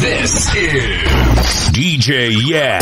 This is DJ Yeah.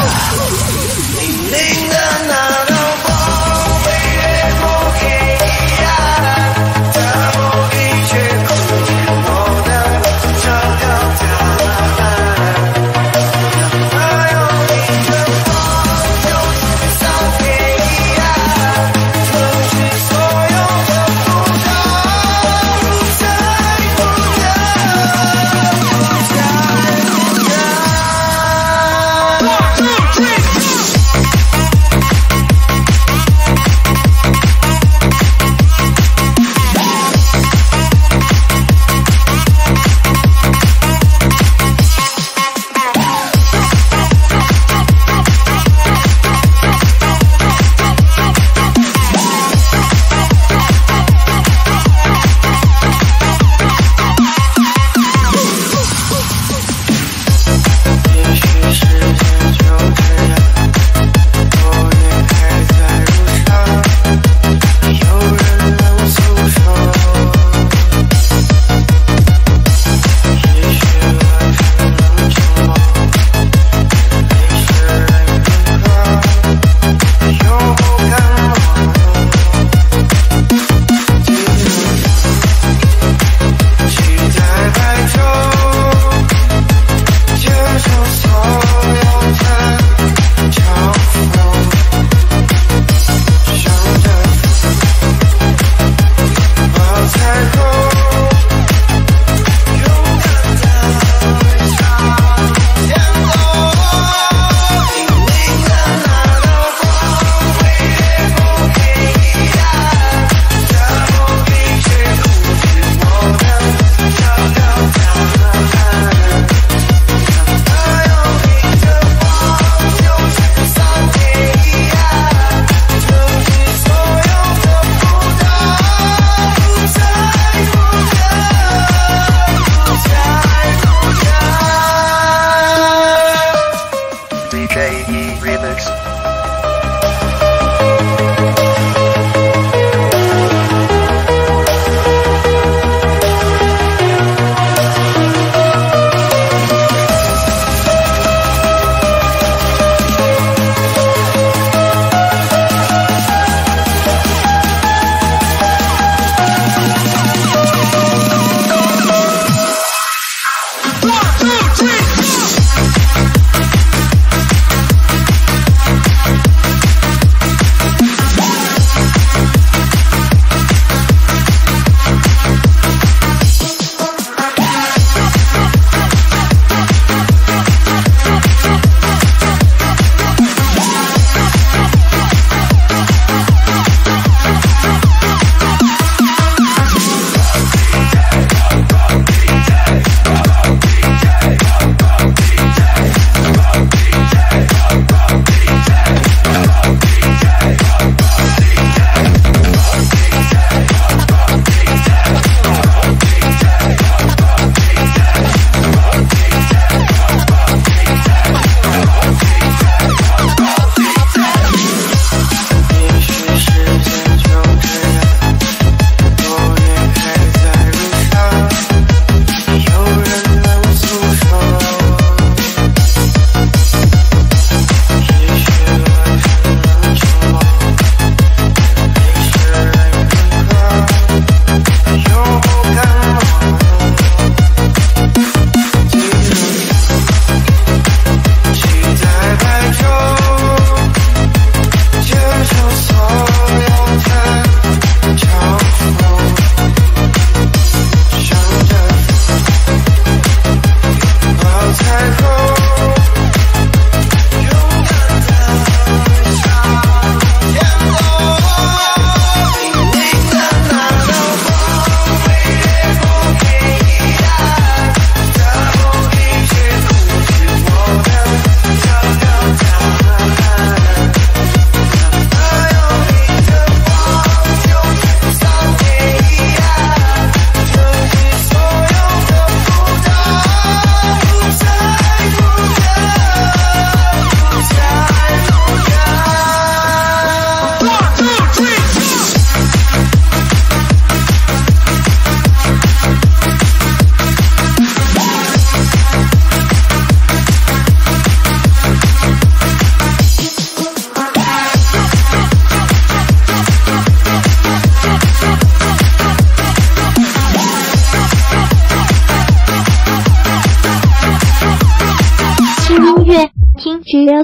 J.E. Remix.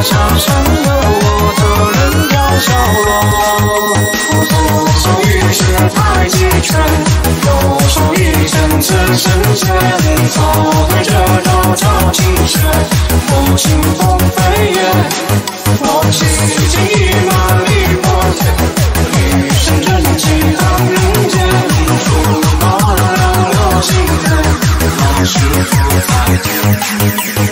江山留我的人叫小落我左手一式太极拳右手一剑刺身前扫腿这招叫清雪破轻功飞燕我奇筋异马立破天一身正气荡人间出暴安良我心老师傅再见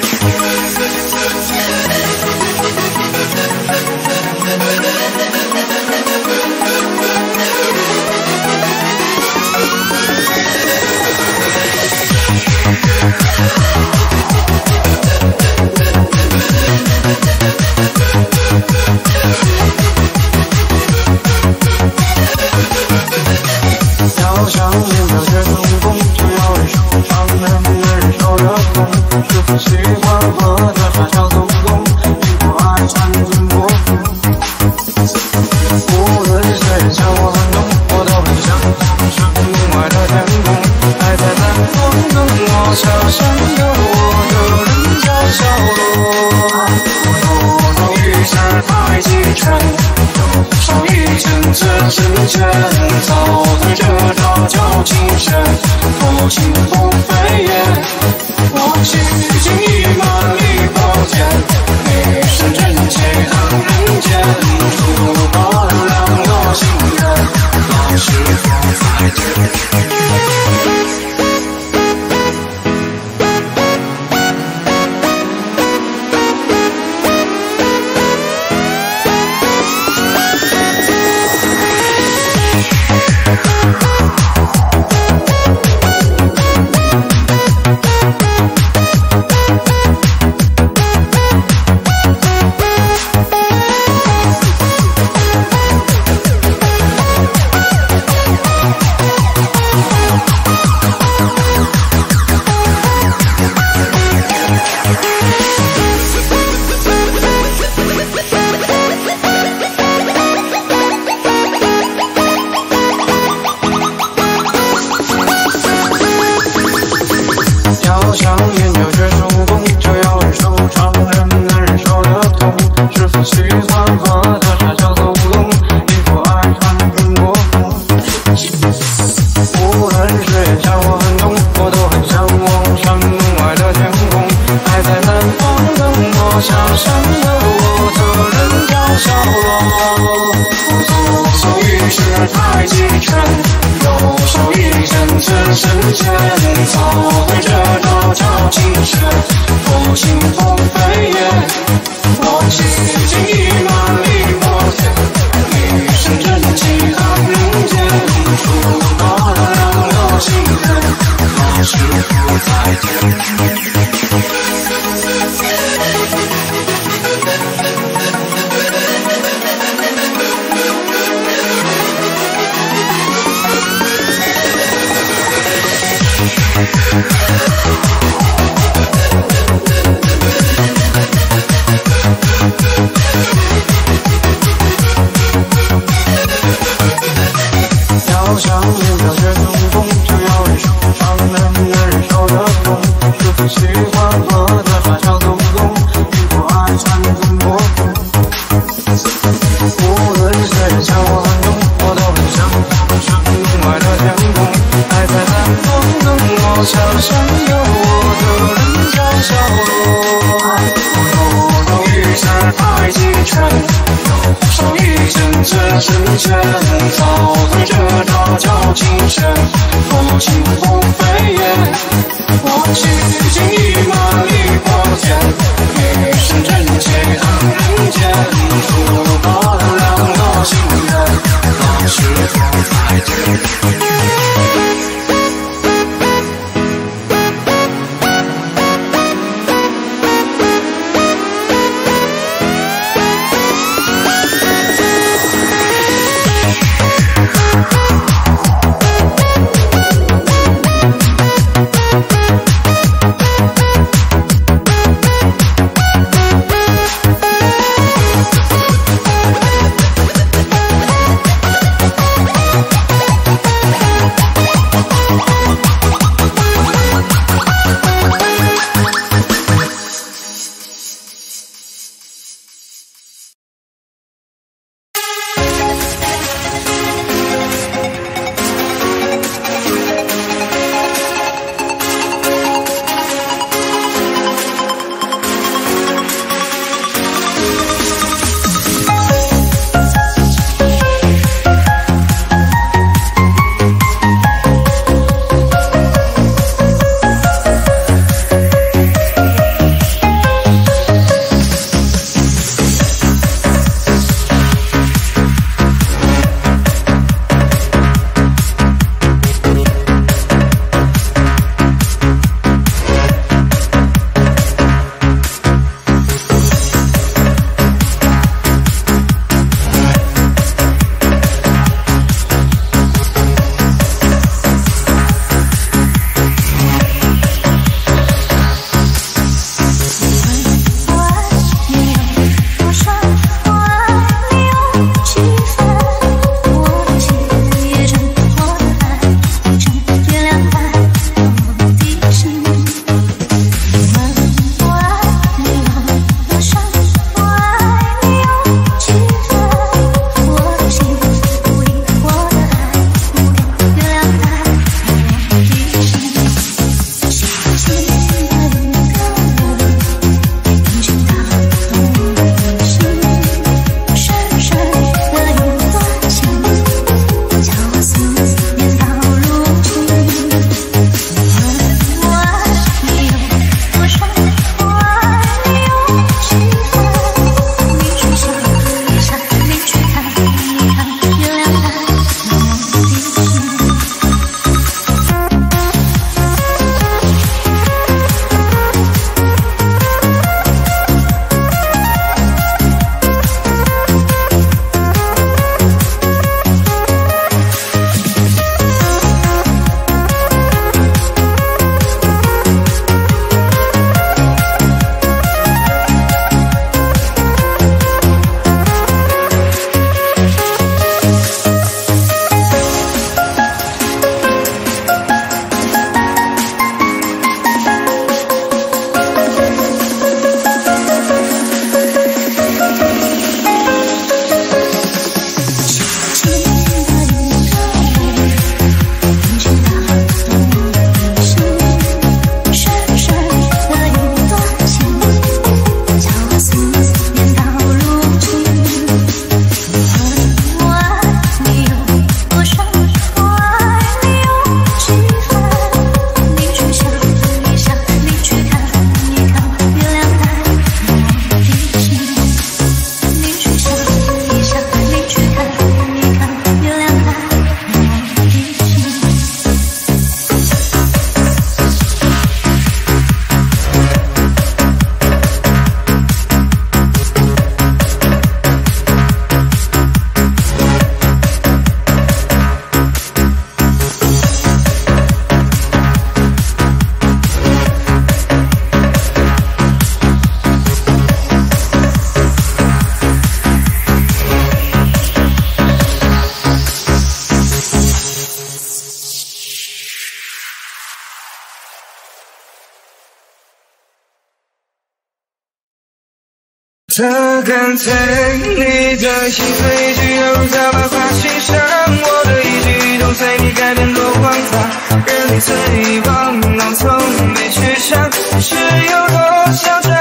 的干脆你的一字一句犹如刀疤划心上我的一举一动随你改变多荒唐任你肆意玩弄从没去想你是有多嚣张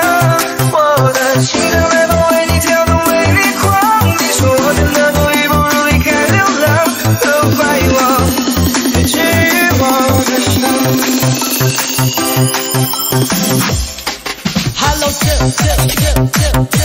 我的心脏脉搏为你跳动为你狂你说我真的多余不如离开流浪都怪我没治愈我的伤 hello tip tip tip tip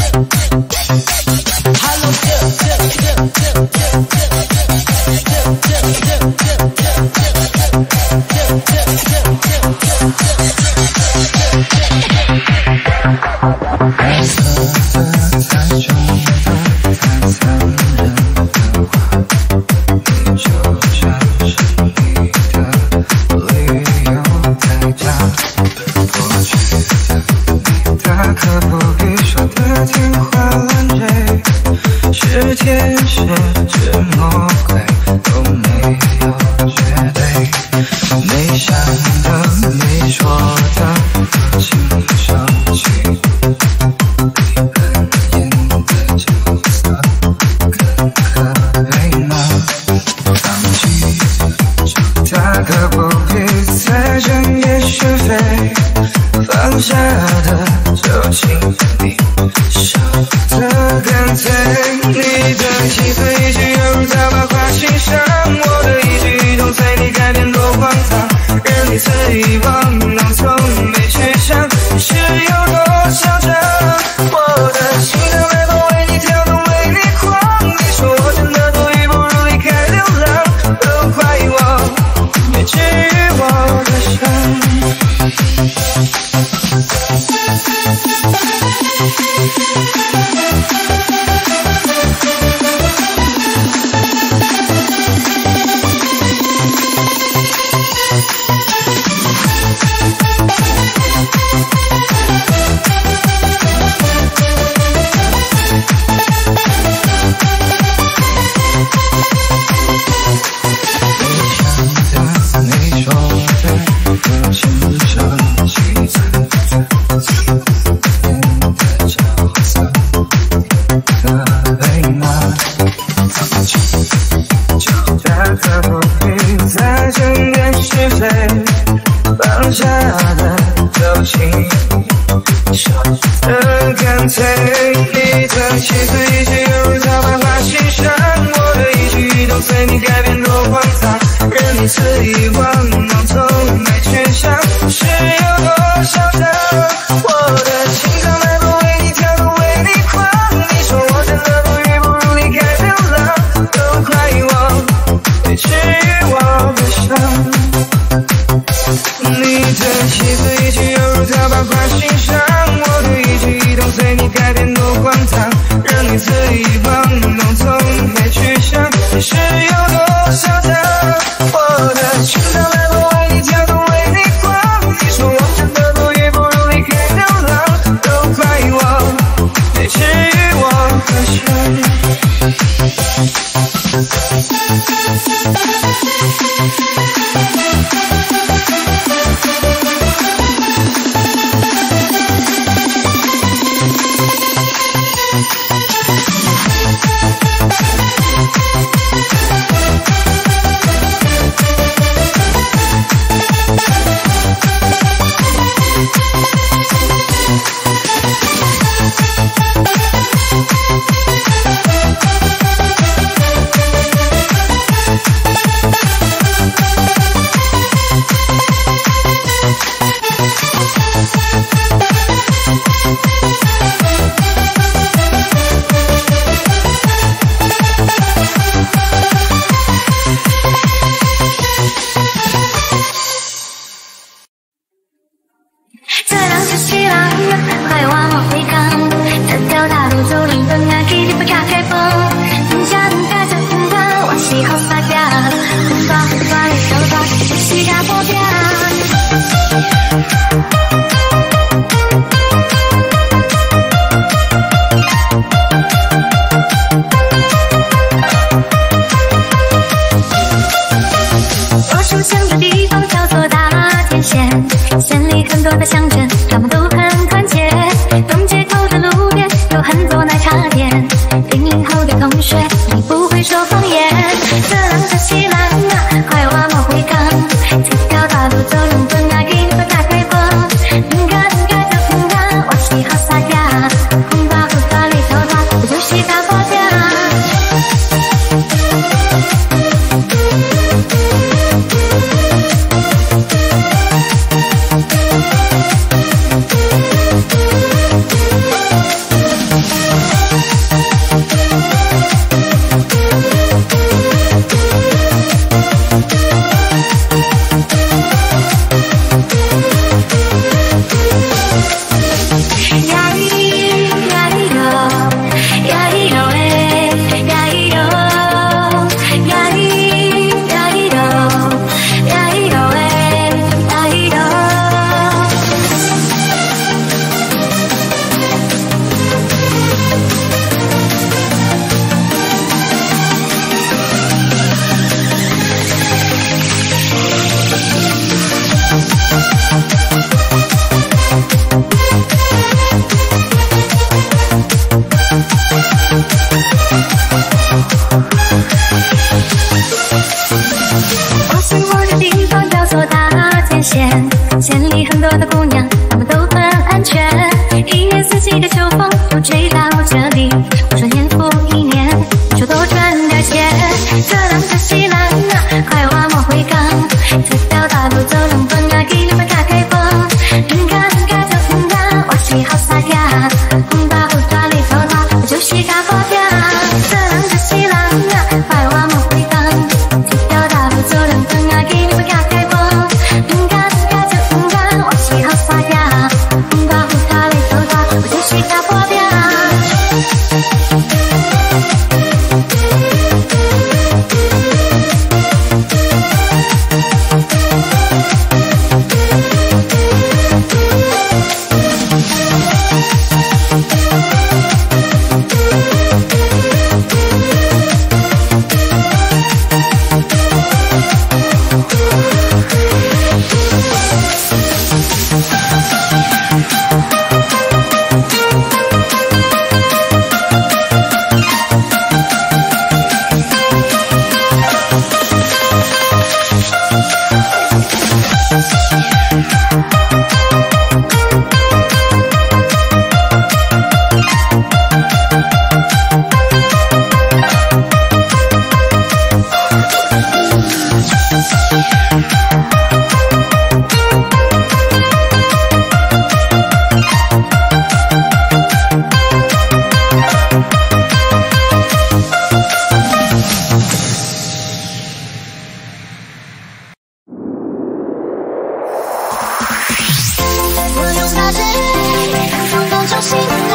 心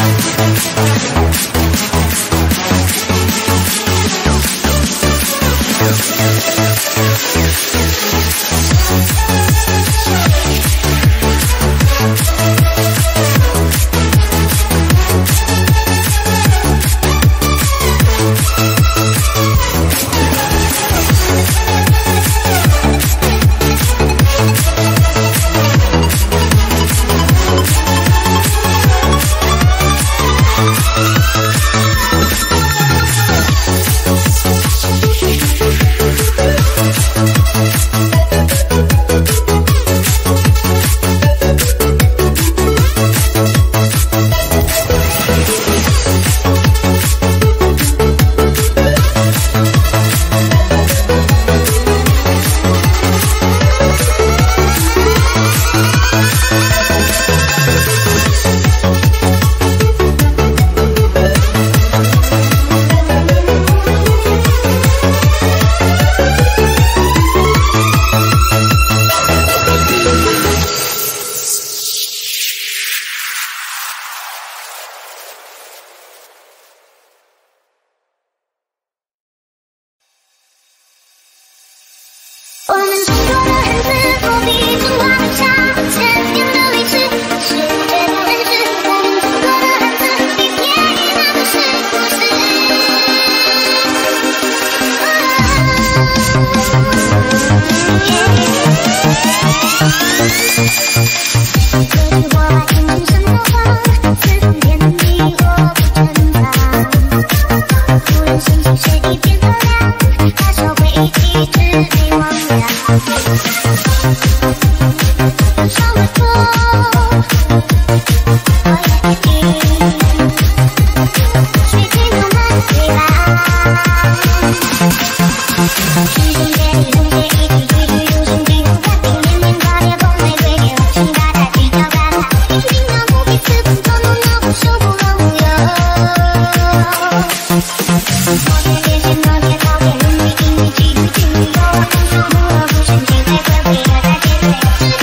Música Thank you.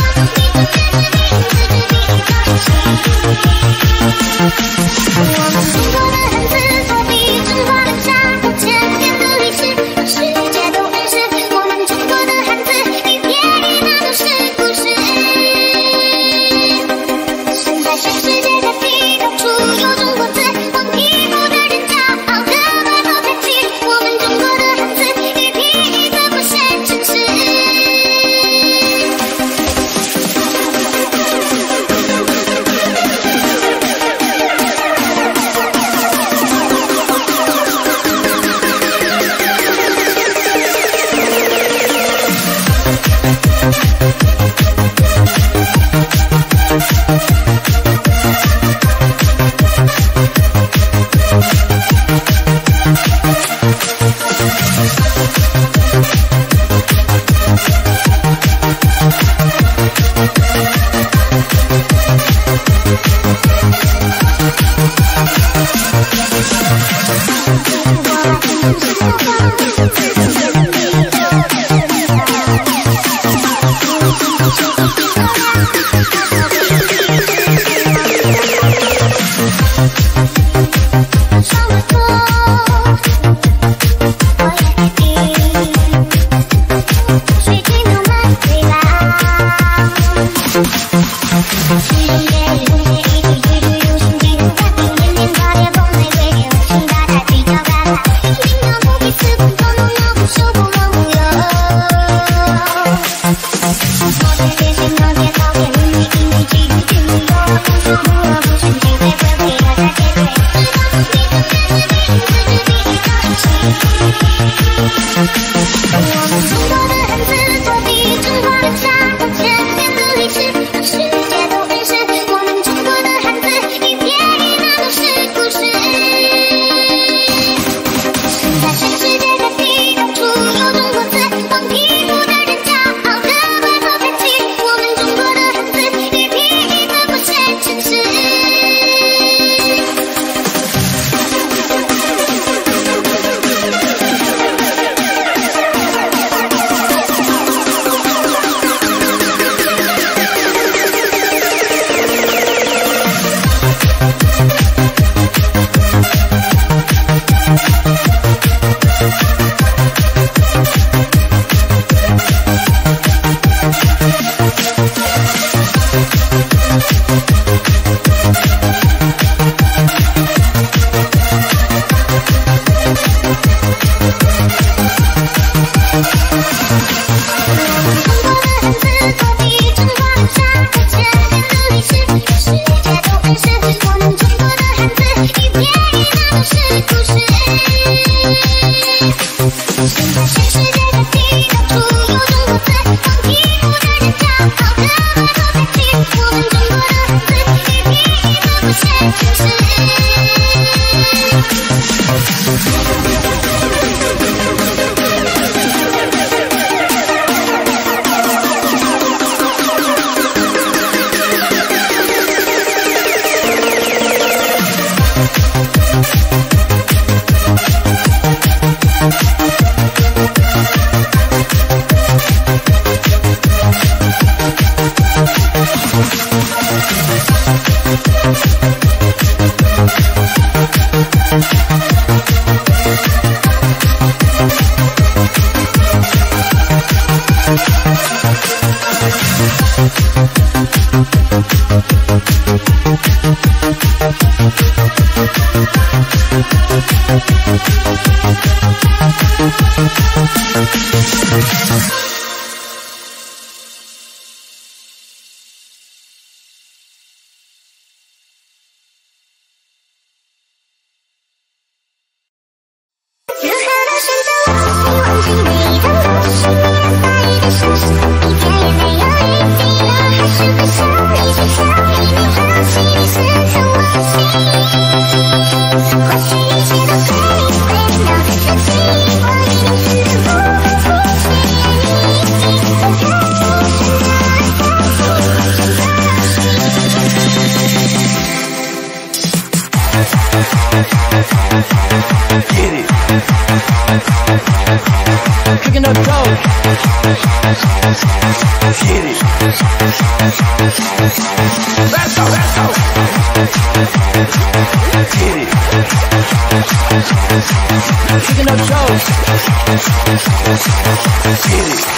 Get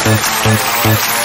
it.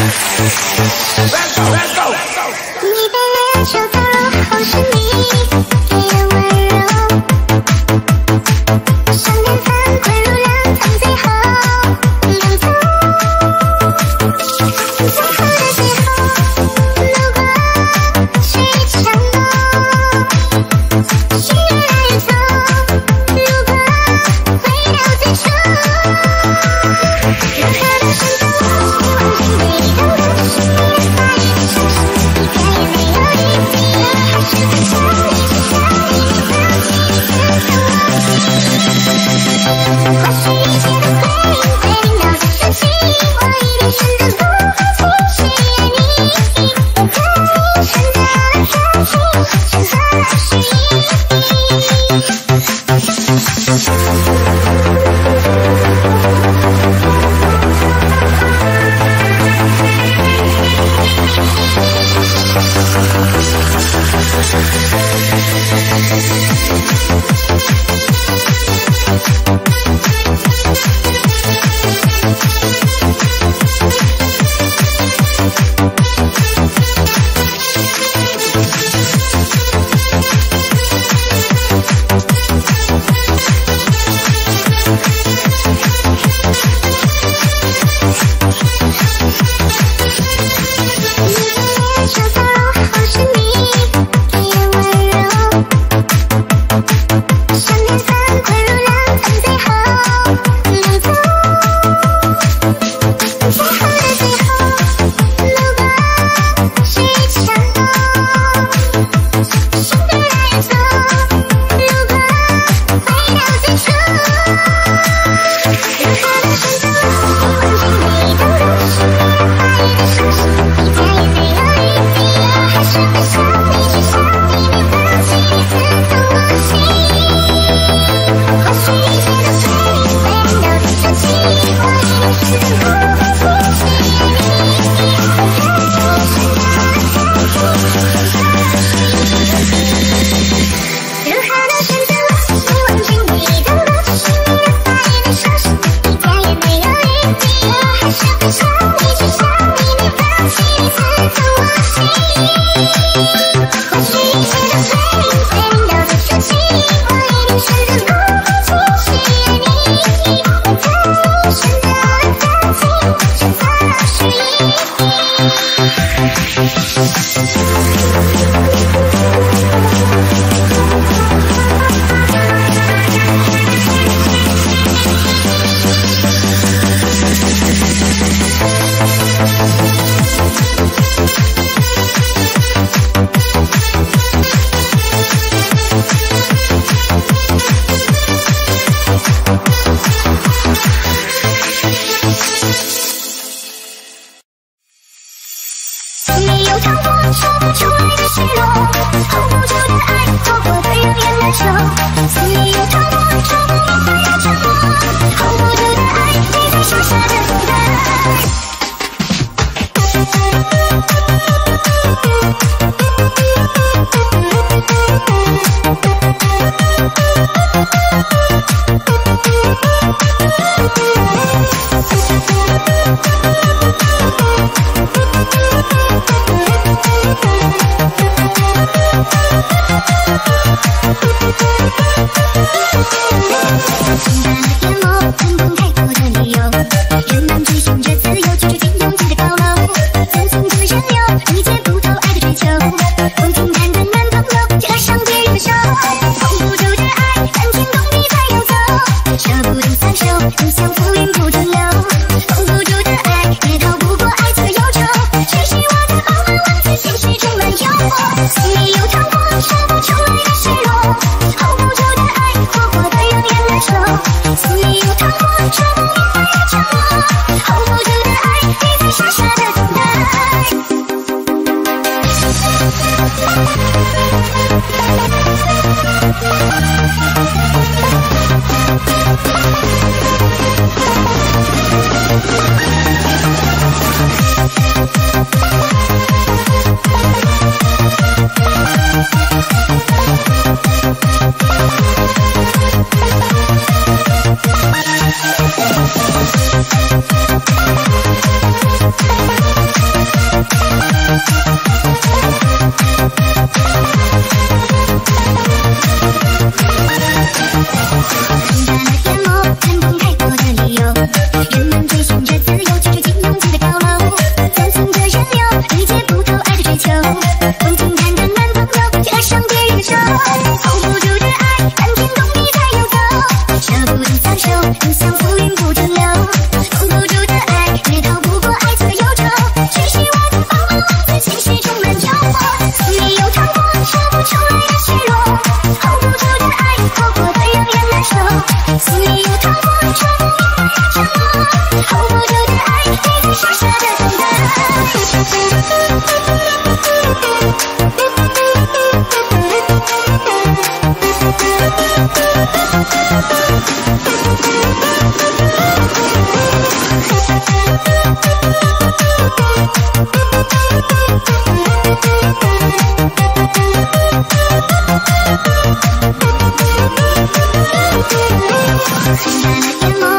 Mama.